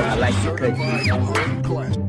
I like your cookies.